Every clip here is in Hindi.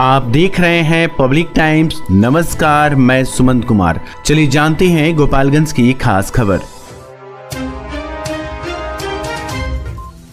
आप देख रहे हैं पब्लिक टाइम्स। नमस्कार, मैं सुमंत कुमार। चलिए जानते हैं गोपालगंज की खास खबर।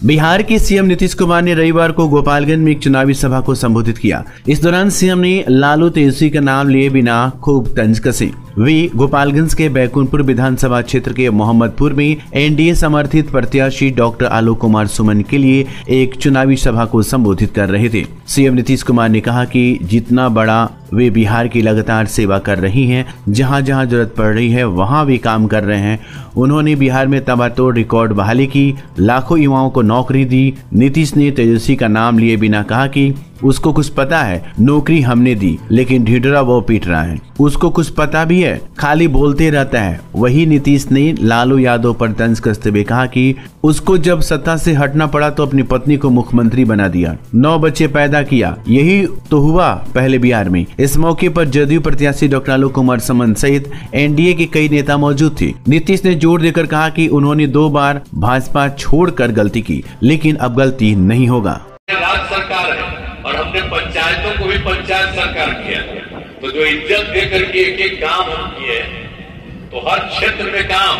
बिहार के सीएम नीतीश कुमार ने रविवार को गोपालगंज में एक चुनावी सभा को संबोधित किया। इस दौरान सीएम ने लालू तेजस्वी का नाम लिए बिना खूब तंज कसी वे गोपालगंज के बैकुंठपुर विधानसभा क्षेत्र के मोहम्मदपुर में एनडीए समर्थित प्रत्याशी डॉक्टर आलोक कुमार सुमन के लिए एक चुनावी सभा को संबोधित कर रहे थे। सीएम नीतीश कुमार ने कहा कि जितना बड़ा वे बिहार की लगातार सेवा कर रही हैं, जहाँ जहाँ ज़रूरत पड़ रही है, वहाँ भी काम कर रहे हैं। उन्होंने बिहार में तबातोड़ रिकॉर्ड बहाली की। लाखों युवाओं को नौकरी दी। नीतीश ने तेजस्वी का नाम लिए बिना कहा कि उसको कुछ पता है, नौकरी हमने दी, लेकिन ढिडरा वो पीट रहा है। उसको कुछ पता भी है, खाली बोलते रहता है। वही नीतीश ने लालू यादव पर तंज कसते हुए कहा कि उसको जब सत्ता से हटना पड़ा तो अपनी पत्नी को मुख्यमंत्री बना दिया। नौ बच्चे पैदा किया। यही तो हुआ पहले बिहार में। इस मौके पर जदयू प्रत्याशी डॉक्टर आलोक कुमार समन सहित एनडीए के कई नेता मौजूद थे। नीतीश ने ज़ोर देकर कहा कि उन्होंने दो बार भाजपा छोड़कर गलती की, लेकिन अब गलती नहीं होगा। और हमने पंचायतों को भी पंचायत सरकार किया। तो जो इज़्ज़त देकर के एक एक काम हम किए तो हर क्षेत्र में काम,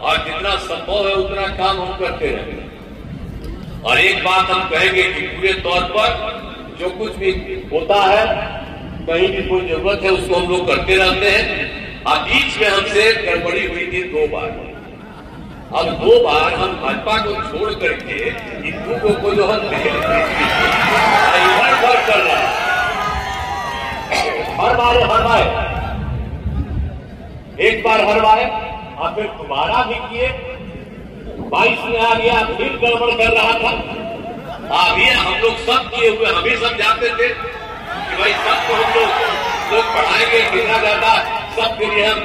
और जितना संभव है उतना काम हम करते रहे और एक बात हम कहेंगे कि पूरे तौर पर जो कुछ भी होता है, कहीं भी कोई ज़रूरत है, उसको हम लोग करते रहते हैं। और बीच में हमसे गड़बड़ी हुई थी दो बार। अब दो बार हम भाजपा को छोड़ करके हिंदू को जो हैं हर बार हर बार। एक बार हर बार। और फिर दोबारा भी किए। बाईस में आ गया, फिर गड़बड़ कर रहा था। अभी हम लोग सब किए हुए, हम ही समझाते थे कि भाई सबको हम लोग लोग पढ़ाएँगे, कितना ज़्यादा सबके लिए हम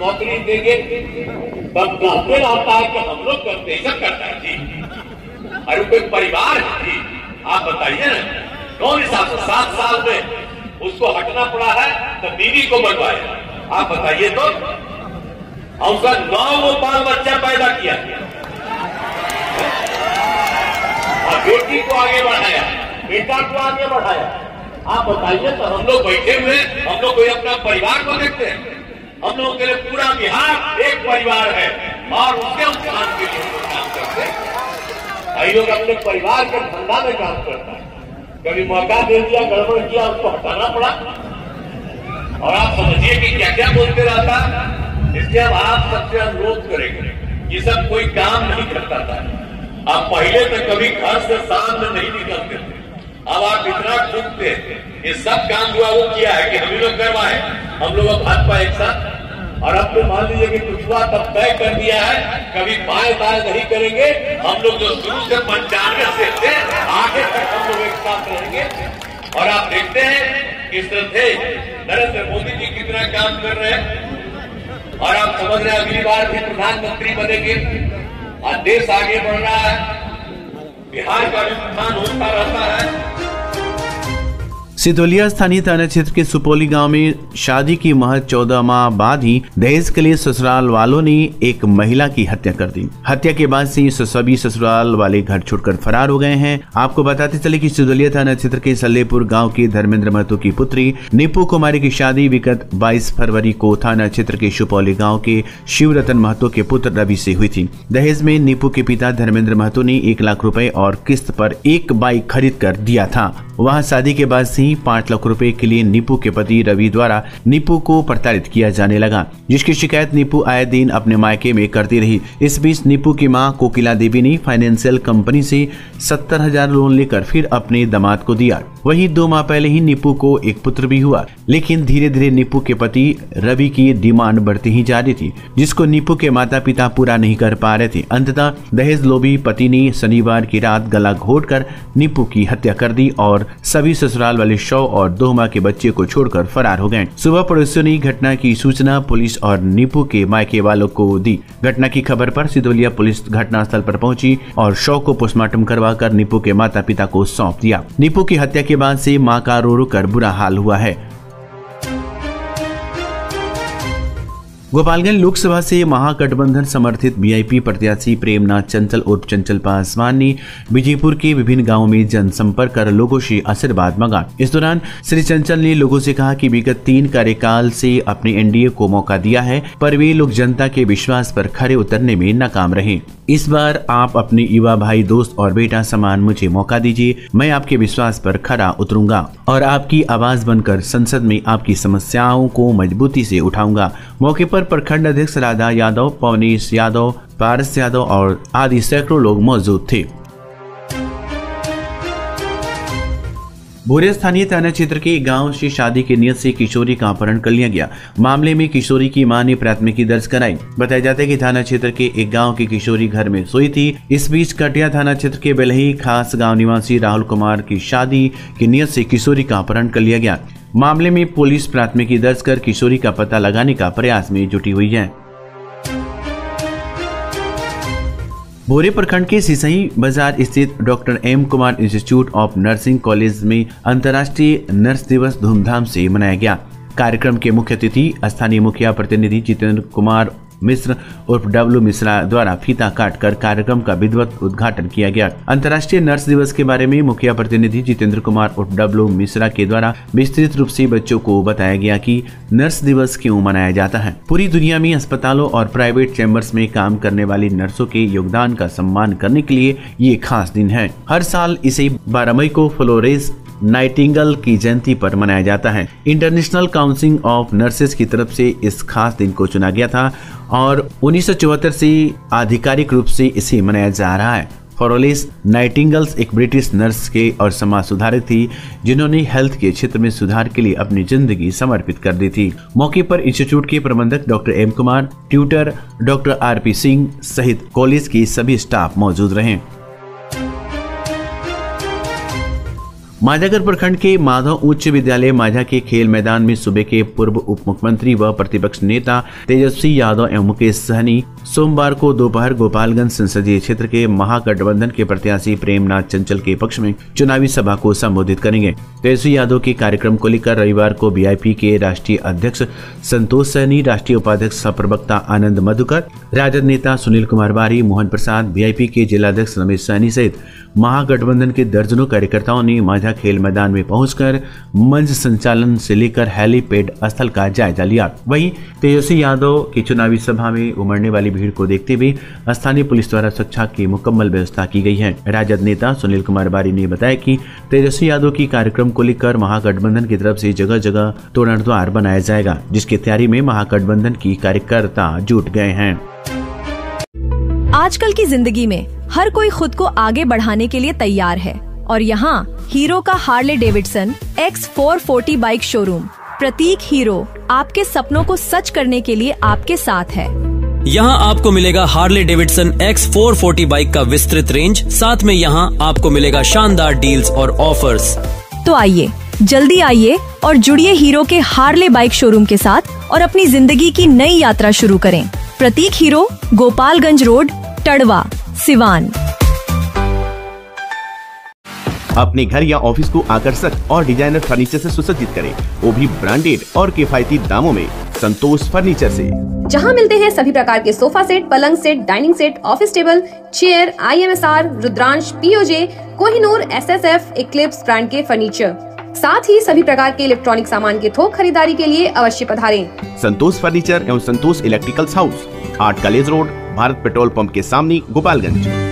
नौकरी देंगे। तब कहते रहता है कि हम लोग करते सब करता है, जी। अरे कोई परिवार है, जी। आप बताइए ना। कौन हिसाब से सात साल में उसको हटना पड़ा है तो बीवी को बनवाया आप बताइए तो। उसका नौ वो बाल बच्चा पैदा किया। और बेटी को आगे बढ़ाया, बेटा को आगे बढ़ाया। आप बताइए तो हम लोग बैठे हुए, हम लोग कोई अपना परिवार को देखते हैं। हम लोगों के लिए पूरा बिहार एक परिवार है। और उसके उत्थान के लिए काम करते हैं। कई लोग अपने परिवार के धंधा में काम करता है। कभी मौका दे दिया, गड़बड़ किया, उसको हटाना पड़ा। और आप समझिए कि क्या क्या बोलते रहता इसलिए अब आप सबसे अनुरोध करेंगे ये सब कोई काम नहीं करता था। आप पहले तो कभी घर से में नहीं निकलते थे। अब आप इतना खुदते ये सब काम हुआ वो किया है कि हम लोग करवाए। हम लोग भाजपा एक साथ और अब तो मान लीजिए कि कुछ हुआ तब तय कर दिया है, कभी बाएँ दाएँ नहीं करेंगे। हम लोग जो शुरू से पंचानवे से थे, आगे तक हम लोग एक साथ रहेंगे। और आप देखते हैं कि श्रद्धे नरेंद्र मोदी जी कितना काम कर रहे हैं। और आप समझ रहे हैं, अगली बार भी प्रधानमंत्री बनेंगे। और देश आगे बढ़ रहा है। बिहार का भी उत्थान होता सितोलिया स्थानीय थाना क्षेत्र के सुपौली गाँव में शादी की महज चौदह माह बाद ही दहेज के लिए ससुराल वालों ने एक महिला की हत्या कर दी। हत्या के बाद से सभी ससुराल वाले घर छोड़कर फरार हो गए हैं। आपको बताते चले कि सितोलिया थाना क्षेत्र के सल्लेपुर गाँव के धर्मेंद्र महतो की पुत्री नीपू कुमारी की शादी विगत 22 फरवरी को थाना क्षेत्र के सुपौली गाँव के शिवरतन महतो के पुत्र रवि से हुई थी। दहेज में नीपू के पिता धर्मेंद्र महतो ने एक लाख रूपए और किस्त पर एक बाइक खरीद कर दिया था। वहाँ शादी के बाद से ही पाँच लाख रुपए के लिए नीपू के पति रवि द्वारा नीपू को प्रताड़ित किया जाने लगा, जिसकी शिकायत नीपू आए दिन अपने मायके में करती रही। इस बीच नीपू की माँ कोकिला देवी ने फाइनेंशियल कंपनी से सत्तर हज़ार लोन लेकर फिर अपने दामाद को दिया। वही दो माह पहले ही नीपू को एक पुत्र भी हुआ, लेकिन धीरे धीरे नीपू के पति रवि की डिमांड बढ़ती ही जा रही थी, जिसको नीपू के माता पिता पूरा नहीं कर पा रहे थे। अंततः दहेज लोभी पति ने शनिवार की रात गला घोट कर नीपू की हत्या कर दी और सभी ससुराल वाले शव और दो माह के बच्चे को छोड़कर फरार हो गए। सुबह पड़ोसियों ने घटना की सूचना पुलिस और नीपू के मायके वालों को दी। घटना की खबर पर सिदोलिया पुलिस घटनास्थल पर पहुँची और शव को पोस्टमार्टम करवाकर नीपू के माता पिता को सौंप दिया। नीपू की हत्या के बाद से माँ का रो रो कर बुरा हाल हुआ है। गोपालगंज लोकसभा से महागठबंधन समर्थित वीआईपी प्रत्याशी प्रेमनाथ चंचल उर्फ़ चंचल पासवान ने विजयपुर के विभिन्न गाँवों में जनसंपर्क कर लोगों से आशीर्वाद मांगा। इस दौरान श्री चंचल ने लोगों से कहा कि विगत तीन कार्यकाल से अपने एनडीए को मौका दिया है, पर वे लोग जनता के विश्वास पर खड़े उतरने में नाकाम रहे। इस बार आप अपने युवा भाई, दोस्त और बेटा समान मुझे मौका दीजिए, मैं आपके विश्वास पर खड़ा उतरूँगा और आपकी आवाज़ बनकर संसद में आपकी समस्याओं को मजबूती से उठाऊँगा। मौके पर प्रखंड अध्यक्ष राधा यादव, पवनीश यादव, पारस यादव और आदि सैकड़ों लोग मौजूद थे। भोरे स्थानीय थाना क्षेत्र के गाँव से शादी की नियत से किशोरी का अपहरण कर लिया गया। मामले में किशोरी की माँ ने प्राथमिकी दर्ज कराई। बताया जाता है कि थाना क्षेत्र के एक गाँव की किशोरी घर में सोई थी। इस बीच कटिया थाना क्षेत्र के बेलही खास गाँव निवासी राहुल कुमार की शादी की नियत से किशोरी का अपहरण कर लिया गया। मामले में पुलिस प्राथमिकी दर्ज कर किशोरी का पता लगाने का प्रयास में जुटी हुई है। भोरे प्रखंड के सिसई बाज़ार स्थित doctor M Kumar institute of nursing college में अंतर्राष्ट्रीय नर्स दिवस धूमधाम से मनाया गया। कार्यक्रम के मुख्य अतिथि, स्थानीय मुखिया प्रतिनिधि जितेंद्र कुमार मिश्र उर्फ़ डब्लू मिश्रा द्वारा फीता काट कर कार्यक्रम का विधिवत उद्घाटन किया गया। अंतर्राष्ट्रीय नर्स दिवस के बारे में मुखिया प्रतिनिधि जितेंद्र कुमार उर्फ़ डब्लू मिश्रा के द्वारा विस्तृत रूप से बच्चों को बताया गया कि नर्स दिवस क्यों मनाया जाता है। पूरी दुनिया में अस्पतालों और प्राइवेट चैम्बर्स में काम करने वाली नर्सों के योगदान का सम्मान करने के लिए ये खास दिन है। हर साल इसे बारह मई को फ्लोरेस नाइटिंगल की जयंती पर मनाया जाता है। इंटरनेशनल काउंसिल ऑफ़ नर्सेज की तरफ़ से इस खास दिन को चुना गया था और उन्नीस से आधिकारिक रूप से इसे मनाया जा रहा है। फॉरोलिस नाइटिंगल्स एक ब्रिटिश नर्स के और समाज सुधारक थी, जिन्होंने हेल्थ के क्षेत्र में सुधार के लिए अपनी ज़िंदगी समर्पित कर दी थी। मौके पर इंस्टीट्यूट के प्रबंधक doctor M Kumar, tutor doctor R P Singh सहित कॉलेज के सभी स्टाफ मौजूद रहे। माझागर प्रखंड के माधव उच्च विद्यालय माझा के खेल मैदान में सुबह के पूर्व उप मुख्यमंत्री व प्रतिपक्ष नेता तेजस्वी यादव एवं मुकेश सहनी सोमवार को दोपहर गोपालगंज संसदीय क्षेत्र के महागठबंधन के प्रत्याशी प्रेमनाथ चंचल के पक्ष में चुनावी सभा को संबोधित करेंगे। तेजस्वी यादव के कार्यक्रम को लेकर रविवार को बीआईपी के राष्ट्रीय अध्यक्ष संतोष सहनी, राष्ट्रीय उपाध्यक्ष प्रवक्ता आनंद मधुकर, राजद नेता सुनील कुमार बारी, मोहन प्रसाद बीआईपी के जिलाध्यक्ष रमेश सहनी सहित महागठबंधन के दर्जनों कार्यकर्ताओं ने माझा खेल मैदान में पहुंचकर मंच संचालन से लेकर हेलीपैड स्थल का जायजा लिया। वहीं तेजस्वी यादव की चुनावी सभा में उमड़ने वाली भीड़ को देखते हुए स्थानीय पुलिस द्वारा सुरक्षा की मुकम्मल व्यवस्था की गई है। राजद नेता सुनील कुमार बारी ने बताया कि तेजस्वी यादव की कार्यक्रम को लेकर महागठबंधन की तरफ़ से जगह जगह तोरण द्वार बनाया जाएगा, जिसकी तैयारी में महागठबंधन की कार्यकर्ता जुट गए हैं। आजकल की ज़िंदगी में हर कोई खुद को आगे बढ़ाने के लिए तैयार है। और यहाँ हीरो का Harley Davidson X four forty bike showroom. Pratik Hero आपके सपनों को सच करने के लिए आपके साथ है। यहाँ आपको मिलेगा Harley Davidson X four forty bike का विस्तृत रेंज साथ में यहाँ आपको मिलेगा शानदार डील्स और ऑफर्स। तो आइए जल्दी आइए और जुड़िए हीरो के हार्ले बाइक शोरूम के साथ और अपनी ज़िंदगी की नई यात्रा शुरू करें। Pratik Hero Gopalganj road Tarwa Siwan. अपने घर या ऑफ़िस को आकर्षक और डिज़ाइनर फर्नीचर से सुसज्जित करें। वो भी ब्रांडेड और किफायती दामों में संतोष फर्नीचर से। जहाँ मिलते हैं सभी प्रकार के सोफा सेट पलंग set dining set office table chair IMSR Rudransh POJ Kohinoor SSF eclipse brand के फर्नीचर। साथ ही सभी प्रकार के इलेक्ट्रॉनिक सामान के थोक खरीदारी के लिए अवश्य पधारें। संतोष फर्नीचर एवं Santosh electricals house art college road Bharat petrol pump के सामने गोपालगंज।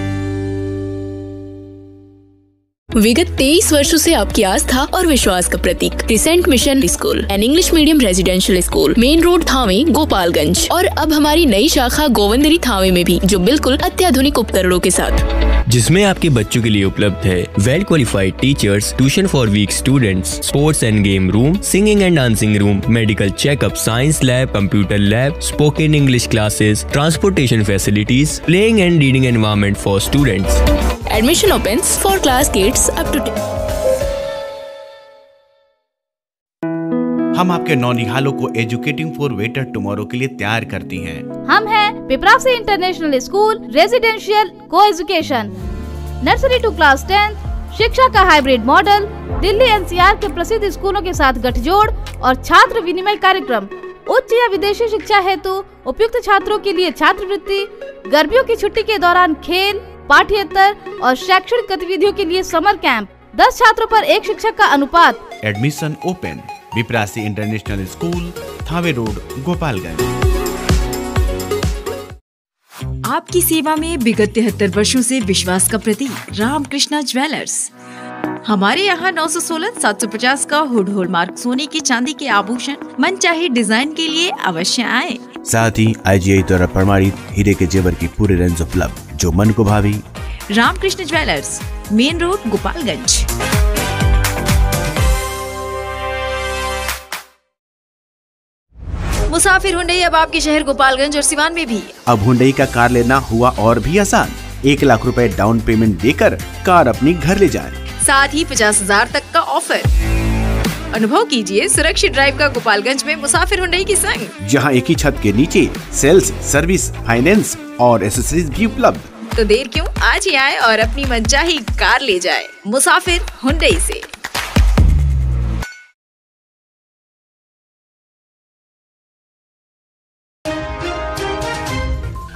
विगत तेईस वर्षों से आपकी आस्था और विश्वास का प्रतीक। Crescent mission school and English medium residential school main road Thawe Gopalganj और अब हमारी नई शाखा गोवंदरी थावे में भी, जो बिल्कुल अत्याधुनिक उपकरणों के साथ। जिसमें आपके बच्चों के लिए उपलब्ध है well qualified teachers tuition for weak students sports and game room singing and dancing room medical checkup science lab computer lab spoken English classes transportation facilities playing and reading environment for students admission opens for class gets up to हम आपके नौनिहालों को एजुकेटिंग फॉर वेटर टुमारो के लिए तैयार करती हैं। हम हैं पिपरासी इंटरनेशनल स्कूल रेजिडेंशियल को education nursery to class tenth शिक्षा का हाइब्रिड मॉडल दिल्ली एनसीआर के प्रसिद्ध स्कूलों के साथ गठजोड़ और छात्र विनिमय कार्यक्रम. उच्च या विदेशी शिक्षा हेतु उपयुक्त छात्रों के लिए छात्रवृत्ति गर्मियों की छुट्टी के दौरान खेल पाठ्येतर और शैक्षणिक गतिविधियों के लिए समर कैंप दस छात्रों पर एक शिक्षक का अनुपात। Admission open Viprasi international school Thawe road Gopalganj आपकी सेवा में विगत तिहत्तर वर्षों से विश्वास का प्रतीक रामकृष्णा ज्वेलर्स। हमारे यहाँ 916 750 का हुड होल मार्क सोने की चांदी के आभूषण मन चाहे डिज़ाइन के लिए अवश्य आए। साथ ही आईजीआई द्वारा प्रमाणित हीरे के जेवर की पूरे रेंज उपलब्ध। जो मन को भावी। Ramkrishna jewellers main road Gopalganj. Musafir Hyundai अब आपके शहर गोपालगंज और सिवान में भी अब हुंडई का कार लेना हुआ और भी आसान। एक लाख रुपए डाउन पेमेंट देकर कार अपनी घर ले जाएँ। साथ ही पचास हज़ार तक का ऑफ़र अनुभव कीजिए सुरक्षित ड्राइव का गोपालगंज में मुसाफिर हुंडई की संग। जहाँ एक ही छत के नीचे सेल्स सर्विस फाइनेंस और एसेसरीज भी उपलब्ध। तो देर क्यों? आज ही आए और अपनी मनचाही कार ले जाए। मुसाफिर हुंडई से।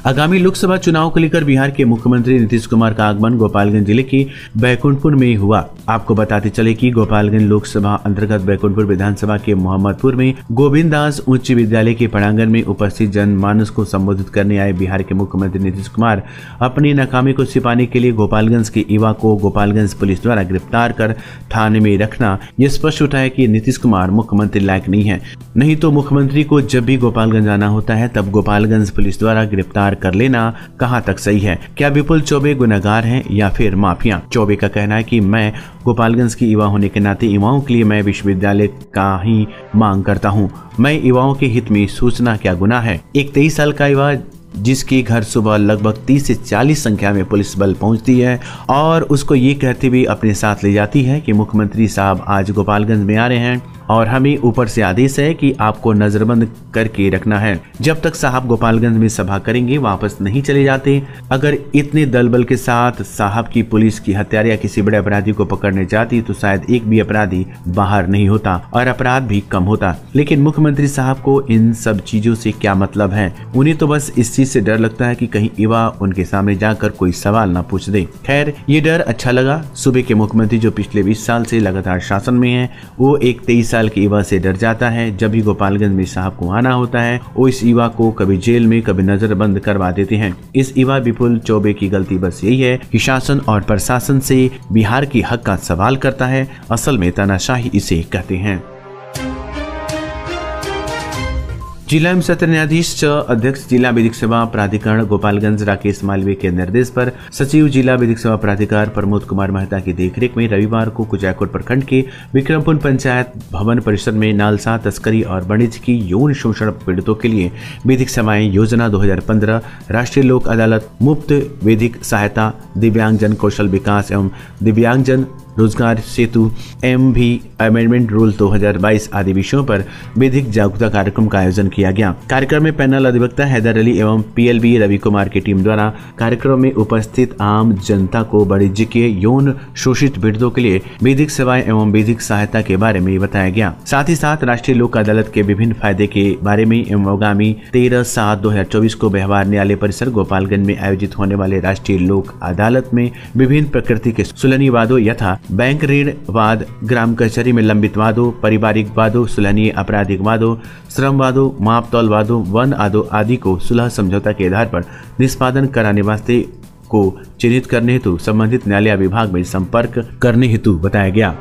आगामी लोकसभा चुनाव को लेकर बिहार के मुख्यमंत्री नीतीश कुमार का आगमन गोपालगंज ज़िले के बैकुंठपुर में हुआ। आपको बताते चले कि गोपालगंज लोकसभा अंतर्गत बैकुंठपुर विधानसभा के मोहम्मदपुर में गोविंद दास उच्च विद्यालय के प्रांगण में उपस्थित जनमानस को संबोधित करने आए बिहार के मुख्यमंत्री नीतीश कुमार अपनी नाकामी को छिपाने के लिए गोपालगंज के युवा को गोपालगंज पुलिस द्वारा गिरफ़्तार कर थाने में रखना। यह स्पष्ट उठाया की नीतीश कुमार मुख्यमंत्री लायक नहीं है। नहीं तो मुख्यमंत्री को जब भी गोपालगंज आना होता है, तब गोपालगंज पुलिस द्वारा गिरफ़्तार कर लेना। कहाँ तक सही है? क्या विपुल चौबे गुनागार हैं या फिर माफिया? चौबे का कहना है कि मैं गोपालगंज की युवा होने के नाते युवाओं के लिए मैं विश्वविद्यालय का ही मांग करता हूँ। मैं युवाओं के हित में सूचना क्या गुना है? एक तेईस साल का युवा जिसके घर सुबह लगभग 30 से 40 संख्या में पुलिस बल पहुँचती है और उसको ये कहते हुए अपने साथ ले जाती है कि मुख्यमंत्री साहब आज गोपालगंज में आ रहे हैं। और हमें ऊपर से आदेश है कि आपको नजरबंद करके रखना है। जब तक साहब गोपालगंज में सभा करेंगे, वापस नहीं चले जाते। अगर इतने दल बल के साथ साहब की पुलिस की हत्यारे या किसी बड़े अपराधी को पकड़ने जाती तो शायद एक भी अपराधी बाहर नहीं होता और अपराध भी कम होता। लेकिन मुख्यमंत्री साहब को इन सब चीज़ों से क्या मतलब है? उन्हें तो बस इस चीज़ से डर लगता है कि कहीं युवा उनके सामने जाकर कोई सवाल ना पूछ दे। खैर, ये डर अच्छा लगा। सूबे के मुख्यमंत्री जो पिछले बीस साल से लगातार शासन में है, वो एक तेईस साल की युवा से डर जाता है। जब भी गोपालगंज में साहब को आना होता है, वो इस युवा को कभी जेल में, कभी नज़र बंद करवा देते हैं। इस युवा विपुल चौबे की गलती बस यही है कि शासन और प्रशासन से बिहार की हक का सवाल करता है। असल में तानाशाही इसे कहते हैं। जिला एवं सत्र न्यायाधीश च अध्यक्ष जिला विधिक सेवा प्राधिकरण गोपालगंज राकेश मालवीय के निर्देश पर सचिव जिला विधिक सेवा प्राधिकार प्रमोद कुमार मेहता की देखरेख में रविवार को कुचाकोट प्रखंड के विक्रमपुर पंचायत भवन परिसर में नालसा तस्करी और वाणिज्य की यौन शोषण पीड़ितों के लिए विधिक सेवाएँ योजना 2015 राष्ट्रीय लोक अदालत मुफ़्त विधिक सहायता, दिव्यांगजन कौशल विकास एवं दिव्यांगजन रोज़गार, सेतु एम भी अमेंडमेंट रूल 2022 आदि विषयों पर विधिक जागरूकता कार्यक्रम का आयोजन किया गया। कार्यक्रम में पैनल अधिवक्ता हैदर अली एवं पीएलबी रवि कुमार की टीम द्वारा कार्यक्रम में उपस्थित आम जनता को वाणिज्य के यौन शोषित पीड़ितों के लिए विधिक सेवाएँ एवं विधिक सहायता के बारे में बताया गया। साथ ही साथ राष्ट्रीय लोक अदालत के विभिन्न फ़ायदे के बारे में एवं आगामी तेरह सात दो को व्यवहार न्यायालय परिसर गोपालगंज में आयोजित होने वाले राष्ट्रीय लोक अदालत में विभिन्न प्रकृति के सुलनी वादों यथा बैंक ऋण, वाद, ग्राम कचहरी में लंबित वादों, पारिवारिक वादों सुलहनीय आपराधिक वादों, श्रम वादों, माप तौल वादों, वन आदो आदि को सुलह समझौता के आधार पर निष्पादन कराने वास्ते को चिन्हित करने हेतु संबंधित न्यायालय विभाग में संपर्क करने हेतु बताया गया।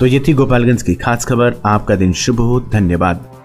तो ये थी गोपालगंज की खास खबर। आपका दिन शुभ हो। धन्यवाद।